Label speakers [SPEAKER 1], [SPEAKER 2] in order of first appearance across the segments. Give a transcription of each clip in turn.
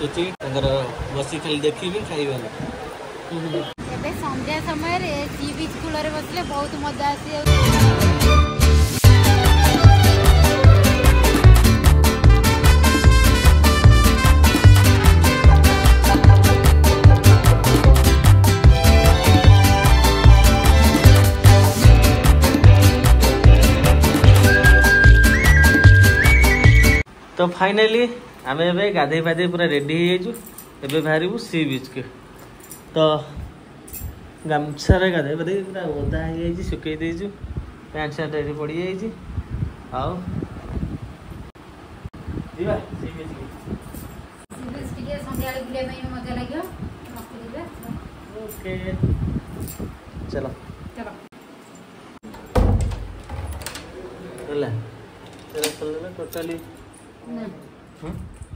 [SPEAKER 1] ସେଠି ତାଙ୍କର ବସି ଖାଲି ଦେଖିବି ଖାଇବାନି
[SPEAKER 2] ଏବେ ସନ୍ଧ୍ୟା ସମୟରେ ସି ବିଚ୍ କୂଳରେ ବସିଲେ ବହୁତ ମଜା ଆସିଯାଉଛି
[SPEAKER 1] तो
[SPEAKER 2] फाइनली आम ए गाध पाधे
[SPEAKER 1] पूरा
[SPEAKER 2] रेडीजु
[SPEAKER 1] एवं बाहर सी बीच के तो गामसार गाधे पाधे पूरा ओदा हो जाए सुखु पैंट सार्ट पड़ जाए चलो
[SPEAKER 2] चलो चलो
[SPEAKER 1] टोटाली हम्म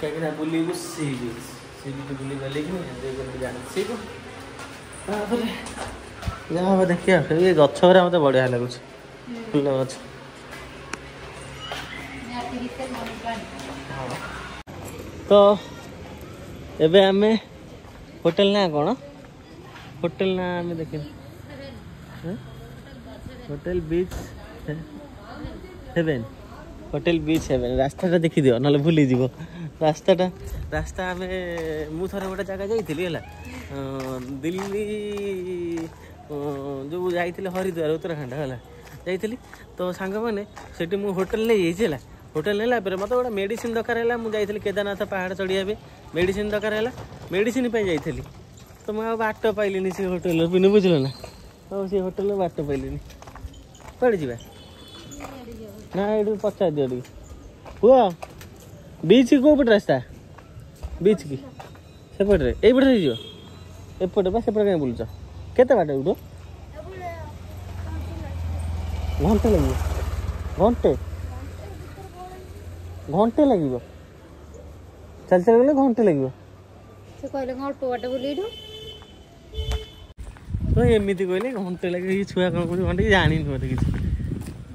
[SPEAKER 1] क्या कहना है बुली को सी बीच सी बीच बुली गली कि एन्जॉय करके जाने सी को ताପରେ ଯାହା ହବ ଦେଖିବା ଏ ଗଛ ଗୁରା ମୋତେ ବଢ଼ିଆ ଲାଗୁଛି ଫୁଲ ଗଛ ତ ଏବେ ଆମେ ହୋଟେଲ ନାଁ କ'ଣ ହୋଟେଲ ନାଁ ଆମେ ଦେଖିଲୁ hotel beach haven hotel beach है रास्ता टा देखी दियो नले भूली जीवो रास्ता टा रास्ता हमें मु गोटे जगह जाई दिल्ली जो जा हरिद्वार उत्तराखंड है जाई तो सांग माने सेठी मु होटल ले जाई छला होटल लेला पर मत गोटे मेड दरकार मुझे मु
[SPEAKER 2] केदारनाथ पहाड़ चढ़िया मेडिसिन दरकार हला
[SPEAKER 1] जा तो मुझे बाट पाइली से होटेल बुझल तो सी होटेल बाट पाइली पड़ जा ना ये पचार दिए कह बीच कौपट रास्ता
[SPEAKER 2] बीच की सेपटे येपटे जीव एपटे बा सेपटे कहीं बुलच केट उठ घंटे लगे घंटे
[SPEAKER 1] घंटे लगे चल चल गल घंटे लगे कहल अल्प बाट बुले तो एमती कहले घंटे लगे छुआ कौन कर घंटे जानी मत किसी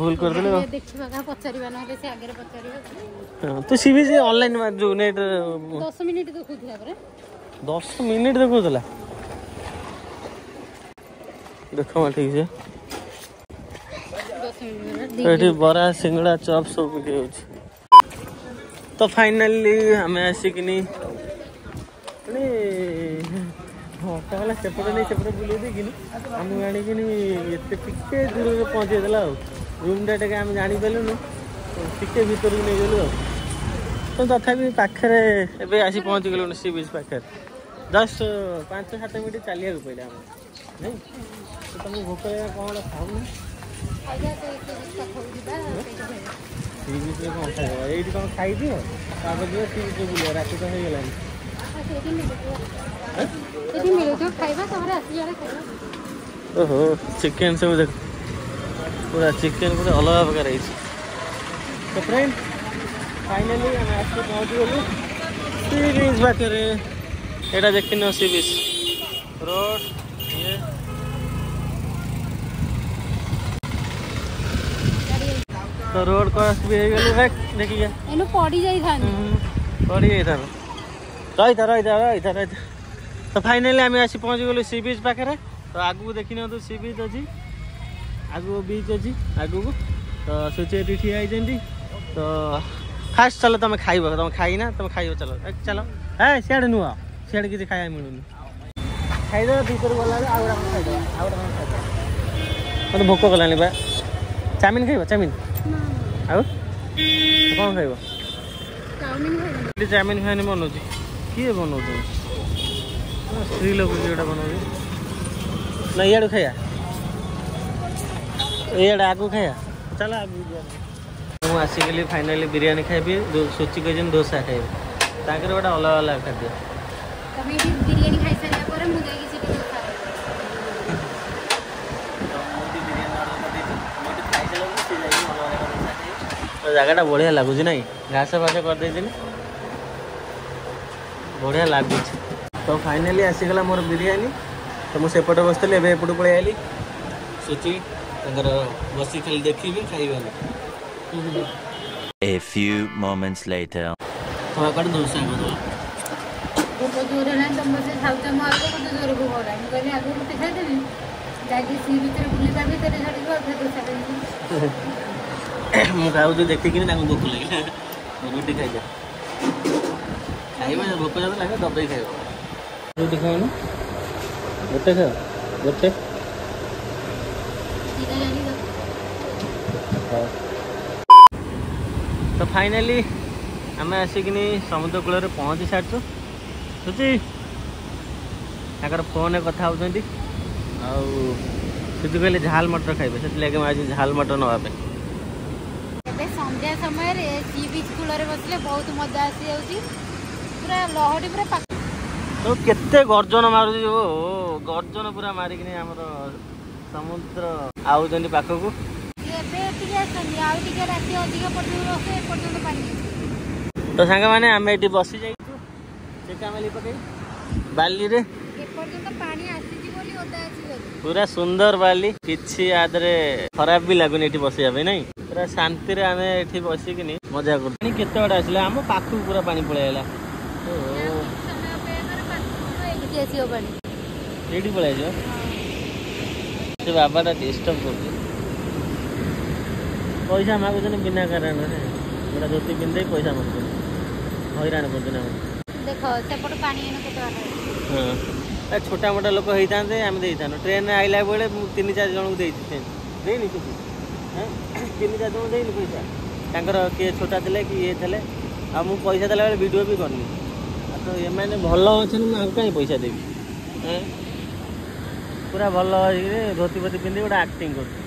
[SPEAKER 1] ভুল କରିଦେଲେ ତ ସି ବି ସେ ଅନଲାଇନ୍ ଯେଉଁ ନେଟ୍
[SPEAKER 2] ଦଶ ମିନିଟ୍ ଦେଖୁଥିଲା ପରେ
[SPEAKER 1] ଦଶ ମିନିଟ୍ ଦେଖୁଥିଲା ଦେଖ ମା ଠିକ୍ ସେ ଏଠି ବରା ସିଙ୍ଗଡ଼ା ଚପ୍ ସବୁ ବିକ୍ରି ହେଉଛି ତ ଫାଇନାଲି ଆମେ ଆସିକିନି ମାନେ ଅଟୋବାଲା ସେପଟେ ନେଇ ସେପଟେ ବୁଲେଇ ଦେଇକିନି ଆମକୁ ଆଣିକିନି ଏତେ ଟିକେ ଦୂରରେ ପହଞ୍ଚେଇ ଦେଲା ଆଉ
[SPEAKER 2] রুমটাকে আমি জাঁপারুনু
[SPEAKER 1] টিকিয়ে ভিতরক নেইগলু তো তথাপি পাখে এবে আসি পৌঁছি গেল সি বিচ পাখে জস্ট পাঁচ
[SPEAKER 2] সাত মিনিট চাল পড়ে আমি তুমি ভোক লাগে কোণ
[SPEAKER 1] খাও চিকেন সব দেখ ପୁରା ଚିକେନ୍ ପୁରା ଅଲଗା ପ୍ରକାର ହେଇଛି ତ ଫ୍ରେଣ୍ଡ ଫାଇନାଲି ଆମେ ଆସିକି ପହଞ୍ଚିଗଲୁ ସି ବିଚ୍ ପାଖରେ ଏଇଟା ଦେଖିନ ସି ବିଚ୍ ରୋଡ଼ ଇଏ ତ ରୋଡ଼ କ୍ରସ୍ ବି ହେଇଗଲୁ ଭାଇ ଦେଖିକି
[SPEAKER 2] ପଡ଼ି ଯାଇଥାନ୍ତି
[SPEAKER 1] ପଡ଼ି ଯାଇଥାନ୍ତି ରହିଥା ରହିଥା ରହିଥା ରହିଥା ତ ଫାଇନାଲି ଆମେ ଆସି ପହଞ୍ଚିଗଲୁ ସି ବିଚ୍ ପାଖରେ ତ ଆଗକୁ ଦେଖିନିଅନ୍ତୁ ସି ବିଚ୍ ଅଛି ଆଗକୁ ବିଚ୍ ଅଛି ଆଗକୁ ତ ସୂଚି ଏଠି ଠିଆ ହେଇଛନ୍ତି ତ ଫାଷ୍ଟ ଚାଲ ତମେ ଖାଇବ ତମେ ଖାଇନା ତମେ ଖାଇବ ଚାଲ ଚାଲ ହେ ସିଆଡ଼େ ନୁହ ସିଆଡ଼େ କିଛି ଖାଇବା ମିଳୁନି ଖାଇଦେବା ଭିତରୁ ଗଲାବେଳେ ଆଉ ଗୋଟେ ଖାଇଦେବା ଆଉ ଗୋଟେ ଖାଇଦେବା ମୋତେ ଭୋକ କଲାଣି ବା ଚାଉମିନ ଖାଇବ ଚାଉମିନ ଆଉ କ'ଣ ଖାଇବ ଏଠି ଚାଉମିନ ଖାଇନି ବନଉଛି କିଏ ବନଉଛନ୍ତି ସ୍ତ୍ରୀ ଲୋକ ଯେଉଁଟା ବନଉଛି ନା ଇଆଡ଼ୁ ଖାଇବା ଇଆଡ଼େ ଆଗକୁ ଖାଇବା ଚାଲ ମୁଁ ଆସିଗଲି ଫାଇନାଲି ବିରିୟାନୀ ଖାଇବି ସୁଚି କହିଛନ୍ତି ଦୋସା ଖାଇବି ତାଙ୍କର ଗୋଟେ ଅଲଗା ଅଲଗା ଖାଦ୍ୟ ଜାଗାଟା ବଢ଼ିଆ ଲାଗୁଛି ନାଇଁ ଘାସ ଫାସ କରିଦେଇଥିଲି ବଢ଼ିଆ ଲାଗୁଛି ତ ଫାଇନାଲି ଆସିଗଲା ମୋର ବିରିୟାନୀ ତ ମୁଁ ସେପଟେ ବସିଥିଲି ଏବେ ଏପଟୁ ପଳେଇ ଆଇଲି ସୁଚି ତାଙ୍କର ବସି ଖାଲି ଦେଖିବି ଖାଇବାନି
[SPEAKER 3] A few moments later.
[SPEAKER 1] थोड़ा कर दो उसे
[SPEAKER 2] बोलो। वो तो दूर है ना तुम बसे साउथ में आओ तो तो दूर हो रहा है। मैं कहने आगे उठे थे नहीं। जाके सी भीतर बुली
[SPEAKER 1] का भी तेरे घर को अपने तो सारे। मैं कहा तो देखते कि ना भूख लगे। रोटी खाई जा।
[SPEAKER 2] खाइबा भूख लगे
[SPEAKER 1] दबाई तो तो खाइबा। रोटी खाओ ना। रोटी खाओ। रोटी তো ଫାଇନାଲି ଆମେ ଆସିକିନି ସମୁଦ୍ର କୂଳରେ ପହଞ୍ଚି ସାରିଛୁ ସୁଚି ତାଙ୍କର ଫୋନ୍ରେ କଥା ହେଉଛନ୍ତି ଆଉ ସୁଚି କହିଲେ ଝାଲ ମଟର ଖାଇବେ ସେଥିଲାଗି ମୁଁ ଆଜି ଝାଲ ମଟର ନେବା ପାଇଁ
[SPEAKER 2] ଏବେ ସନ୍ଧ୍ୟା ସମୟରେ ସି ବିଚ୍ କୂଳରେ ବସିଲେ ବହୁତ ମଜା ଆସିଯାଉଛି ପୁରା ଲହଡ଼ି ପୁରା ପାଖ
[SPEAKER 1] ସବୁ କେତେ ଗର୍ଜନ ମାରୁଛି ଓ ଗର୍ଜନ ପୁରା ମାରିକିନି ଆମର ସମୁଦ୍ର ଆଉଛନ୍ତି ପାଖକୁ
[SPEAKER 2] ଆଉ ଟିକେ ରାତି ଅଧିକ ପର୍ଯ୍ୟନ୍ତ ରହୁ ଏପର୍ଯ୍ୟନ୍ତ ପାଣି
[SPEAKER 1] ତ ସାଙ୍ଗମାନେ ଆମେ ଏଠି ବସି ଯାଇଛୁ ଚେକାମେଲି ପକେଇ ବାଲିରେ
[SPEAKER 2] ଏପର୍ଯ୍ୟନ୍ତ ପାଣି ଆସିଛି ବୋଲି ଓଦା ଅଛି
[SPEAKER 1] ପୁରା ସୁନ୍ଦର ବାଲି କିଛି ଆଦରେ ଖରାପ ବି ଲାଗୁନି ଏଠି ବସିବା ପାଇଁ ନାଇଁ ପୁରା ଶାନ୍ତିରେ ଆମେ ଏଠି ବସିକିନି ମଜା କରୁ ପାଣି କେତେ ବାଟ ଆସିଲା ଆମ ପାଖକୁ ପୁରା ପାଣି
[SPEAKER 2] ପଳେଇଲା
[SPEAKER 1] ଏଇଠି ପଳେଇ ଆସିବ ସେ ବାବାଟା ଡିଷ୍ଟର୍ବ କରୁଛି ପଇସା ମାଗୁଛନ୍ତି ବିନା କାରଣରେ ଗୋଟେ ଧୋତି ପିନ୍ଧି ପଇସା ମାଗୁଛନ୍ତି ହଇରାଣ କରୁଛନ୍ତି ଆମେ
[SPEAKER 2] ଦେଖ ସେପଟୁ ପାଣି
[SPEAKER 1] ହଁ ଏ ଛୋଟା ମୋଟା ଲୋକ ହେଇଥାନ୍ତେ ଆମେ ଦେଇଥାନ୍ତୁ ଟ୍ରେନ୍ରେ ଆଇଲା ବେଳେ ମୁଁ ତିନି ଚାରି ଜଣଙ୍କୁ ଦେଇଛି ଟ୍ରେନ୍ ଦେଇନି କିଛି ତିନି ଚାରି ଜଣଙ୍କୁ ଦେଇନି ପଇସା ତାଙ୍କର କିଏ ଛୋଟା ଥିଲେ କି ଇଏ ଥିଲେ ଆଉ ମୁଁ ପଇସା ଦେଲା ବେଳେ ଭିଡ଼ିଓ ବି କରିନି ଆଉ ତ ଏମାନେ ଭଲ ଅଛନ୍ତି ମୁଁ ଆଉ କାହିଁ ପଇସା ଦେବି ପୁରା ଭଲ ହେଇକିରି ଧୋତି ଫୋତି ପିନ୍ଧି ଗୋଟେ ଆକ୍ଟିଂ କରୁଛି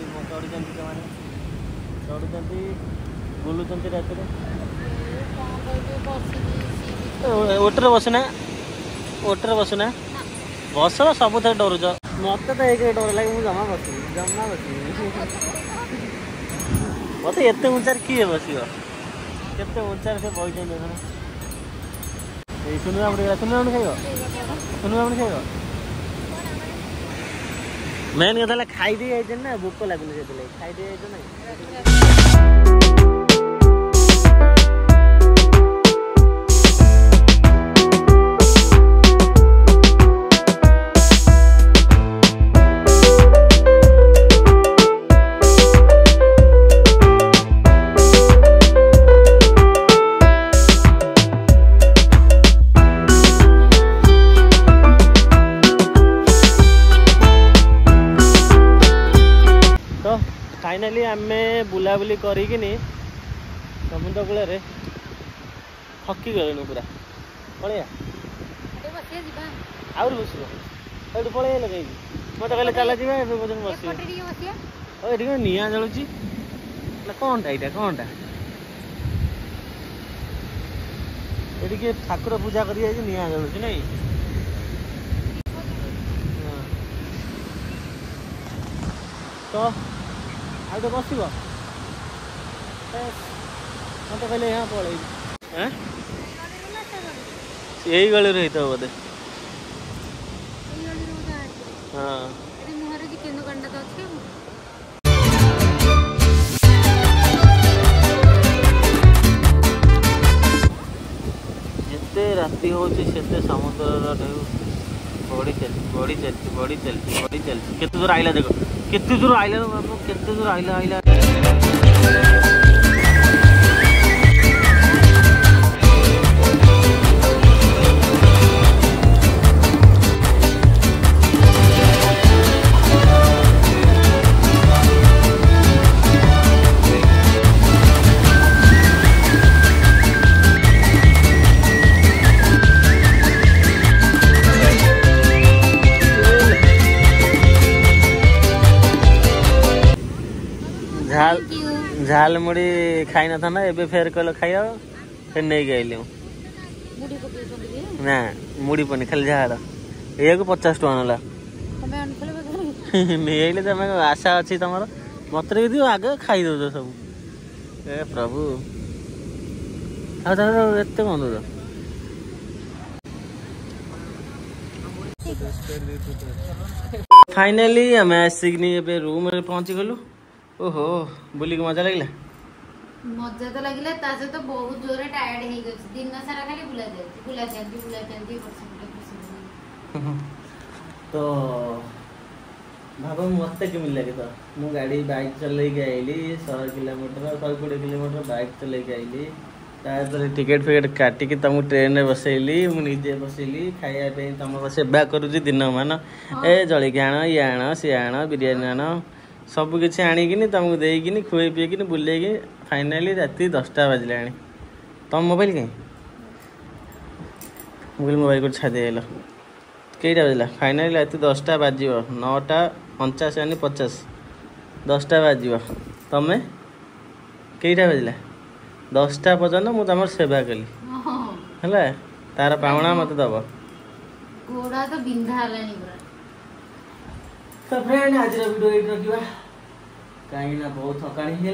[SPEAKER 1] ଚଢ଼ୁଛନ୍ତି ବୁଲୁଛନ୍ତି ରାତିରେ ଓଟରେ ବସୁନା ଓଟରେ ବସୁନା ବସ ସବୁଥିରେ ଡରୁଛ ମୋତେ ତ ଏକରେ ଡର ଲାଗେ ମୁଁ ଜମା ବସିବି ଜମା ବସିବି ମୋତେ ଏତେ ଉଞ୍ଚାରେ କିଏ ବସିବ କେତେ ଉଞ୍ଚାରେ ସେ ବସିଛନ୍ତି ଏଇ ସୁନୁ ଆପଣ ସୁନୁ ଆପଣ ଖାଇବ ସୁନୁ ଆପଣ ଖାଇବ મેન કે ખાઈ દઈએ છે ને ભૂખ લાગેલું છે પેલા ખાઈ દઈએ છે ને ତ ଫାଇନାଲି ଆମେ ବୁଲାବୁଲି କରିକିନି ସମୁଦ୍ର କୂଳରେ ଥକି ଗଲେଣି ପୁରା ପଳେଇବା ଆହୁରି ବସିବ ସେଇଠୁ ପଳେଇ ଗଲେ କାହିଁକି ମୋତେ କହିଲେ ଚାଲ ଯିବା ଏବେ ପର୍ଯ୍ୟନ୍ତ ବସିବା ଆଉ ଏଠି କ'ଣ ନିଆଁ ଜଳୁଛି ନା କ'ଣଟା ଏଇଟା କ'ଣଟା ଏଠିକି ଠାକୁର ପୂଜା କରି ଯାଇଛି ନିଆଁ ଜଳୁଛି ନାଇଁ ତ ଆଉ ତ ବସିବ ମୋତେ କହିଲେ ଏହା ପଳେଇବି ଏଇ ଗଳିରୁ ହେଇଥିବ ବୋଧେ ହଁ ଯେତେ ରାତି ହେଉଛି ସେତେ ସମୁଦ୍ରର ଢେଉ घोडी चलती घोडी चलती घोडी चलती घोडी चलती किती दूर आयला देखो
[SPEAKER 2] किती दूर
[SPEAKER 1] आयला बाबू दूर आईला आईला ঝাল মুড়ি খাই না থানা এবে
[SPEAKER 2] ফের কল খাই
[SPEAKER 1] ফের নেই গেলি না মুড়ি পনি খালি ঝাল ইয়াকু
[SPEAKER 2] পচাশ টাকা নেলা
[SPEAKER 1] ନେଇଆଇଲେ ତମେ ଆଶା ଅଛି ତମର ମତରେ ବି ଦିଅ ଆଗ ଖାଇଦେଉଛ ସବୁ ଏ ପ୍ରଭୁ ଆଉ ତାଙ୍କର ଏତେ କ'ଣ ଦେଉଛ ଫାଇନାଲି ଆମେ ଆସିକିନି ଏବେ ରୁମ୍ରେ ପହଞ୍ଚିଗଲୁ ଓହୋ ବୁଲିକି ମଜା ଲାଗିଲା
[SPEAKER 2] ମଜା ତ ଲାଗିଲା ତା ସହିତ ବହୁତ ଜୋରରେ ଟାୟାର୍ଡ ହେଇଯାଉଛି ଦିନ ସାରା ଖାଲି ବୁଲା ଯାଉଛି ବୁଲା ଯାଉଛି ବୁଲା ଯାଉଛି
[SPEAKER 1] ତ ଭାବ ମୋତେ କେମିତି ଲାଗେ ତ ମୁଁ ଗାଡ଼ି ବାଇକ୍ ଚଲେଇକି ଆଇଲି ଶହେ କିଲୋମିଟର ଶହେ କୋଡ଼ିଏ କିଲୋମିଟର ବାଇକ୍ ଚଲେଇକି ଆଇଲି ତାପରେ ଟିକେଟ୍ ଫିକେଟ୍ କାଟିକି ତମକୁ ଟ୍ରେନ୍ରେ ବସେଇଲି ମୁଁ ନିଜେ ବସେଇଲି ଖାଇବା ପାଇଁ ତମର ସେବା କରୁଛି ଦିନମାନ ଏ ଜଳିଖିଆ ଆଣ ଇଏ ଆଣ ସିଏ ଆଣ ବିରିୟାନୀ ଆଣ सब कि आणिकी तुमको देकिन खुए पीएकिन बुले
[SPEAKER 2] कि
[SPEAKER 1] फाइनाली रात दसटा बाजिले तुम
[SPEAKER 2] मोबाइल कहीं मुझे मोबाइल को
[SPEAKER 1] छाइल कईटा बाजला फाइनाली रात दसटा बाज नौटा पंचाश आनी पचास दसटा बाज तुम्हें कईटा बाजला दसटा पर्यन मुझ तुम सेवा कली है तार पाणा मत दब तो फ्रेंड आज रखा कहीं बहुत थकानी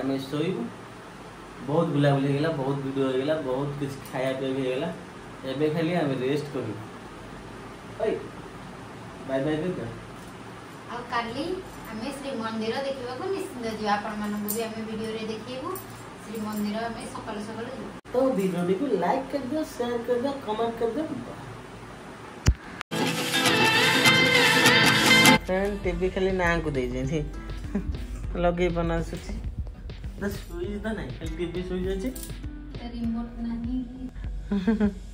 [SPEAKER 1] आम शोब
[SPEAKER 2] बहुत बुला बुली होगा बहुत भिड हो गला बहुत किसी खाया पीया भी होगा एवं खाली आम
[SPEAKER 1] रेस्ट कर श्रीमंदिर लाइक कर दियो शेयर कर दियो कमेंट कर दियो फ्रेंड टी खाली ना को दे दी लगे बना सुच ना स्विच ना खाली
[SPEAKER 2] टीवी स्विच अच्छे रिमोट नहीं